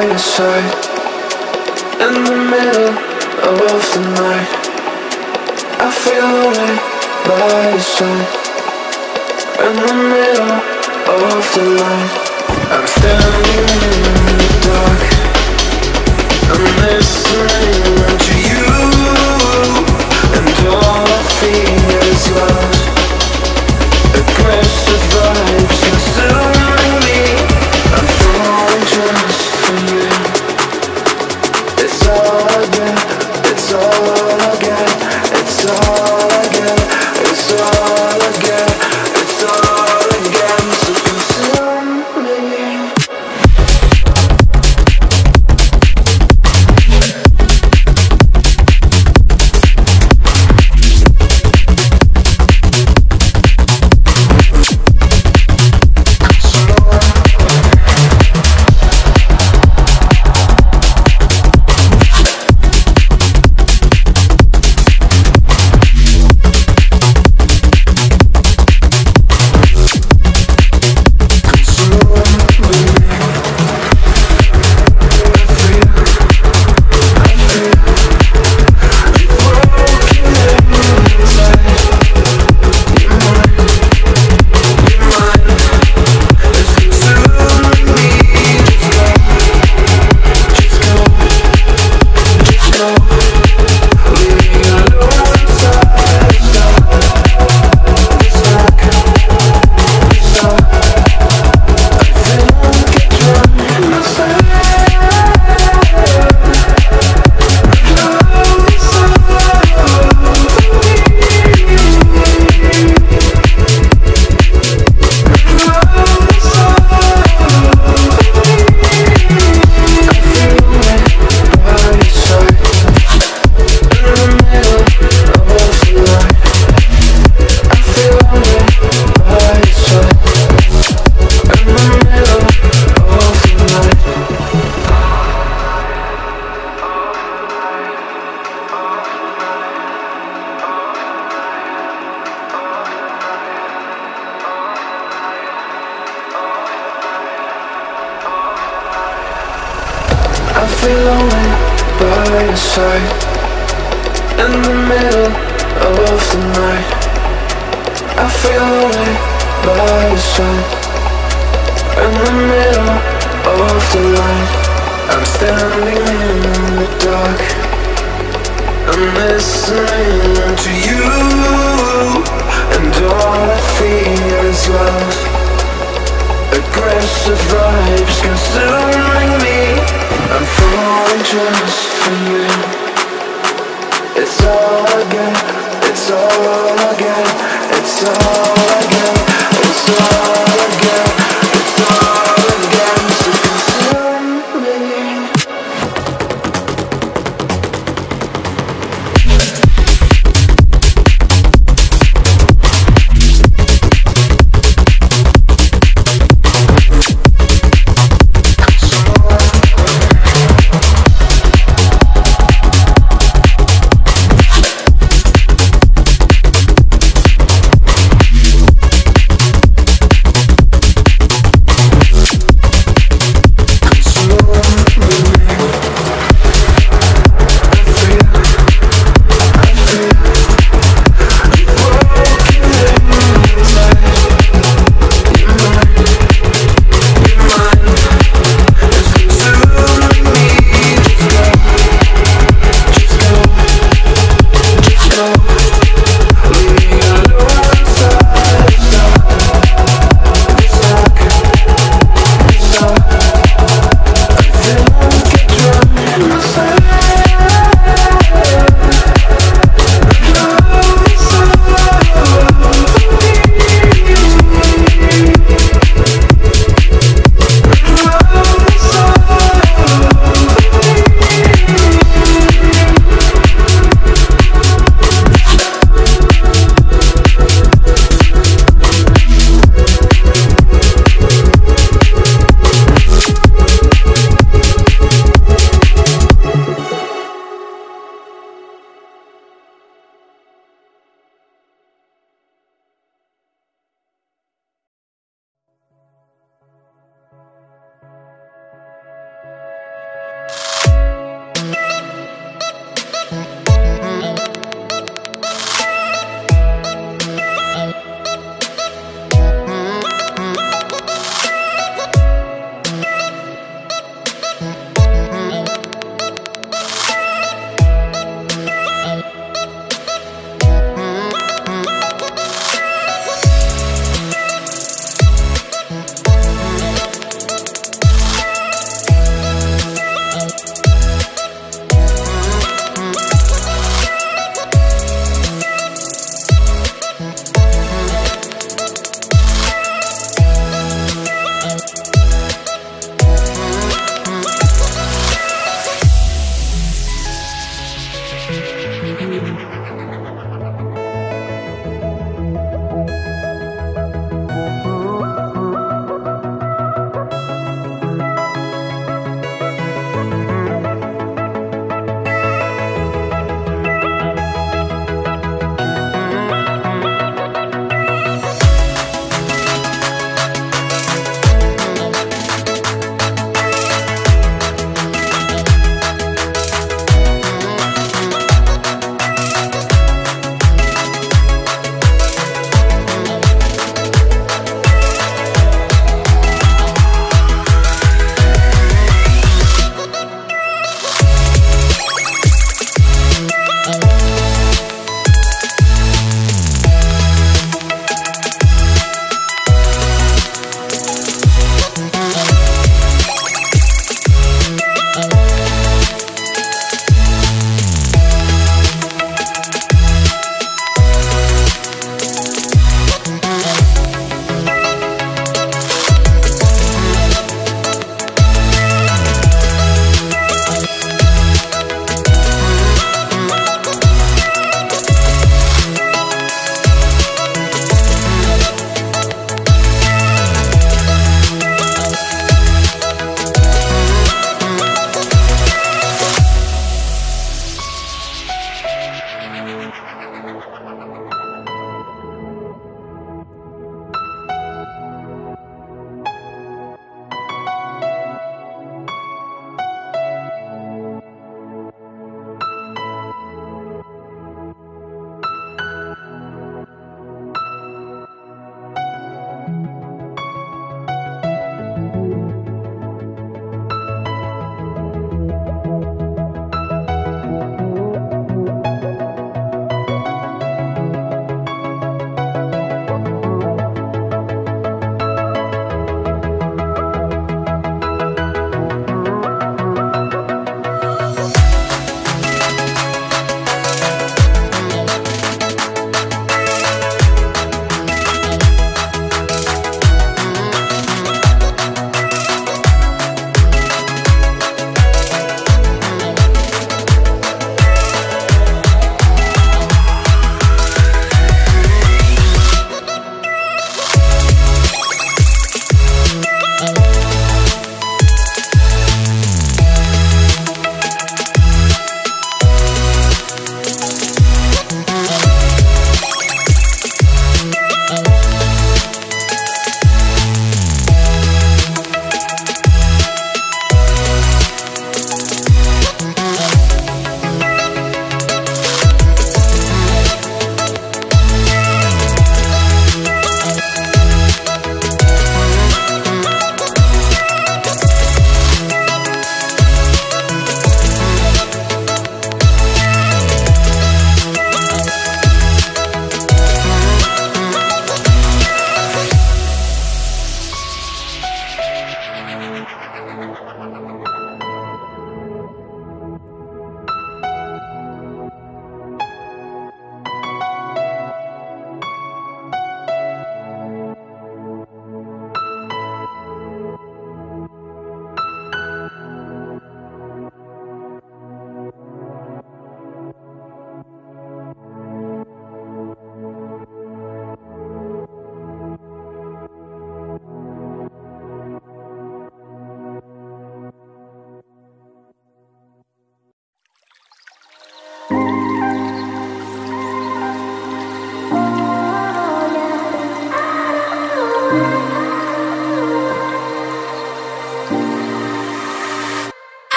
by your side. In the middle of the night. I feel lonely by your side. In the middle of the night. I'm standing in the dark. I'm listening feel lonely by your side. In the middle of the night I feel lonely by your side. In the middle of the light I'm standing in the dark. I'm listening to you And all I feel is love just for you. It's all get, it's all get It's all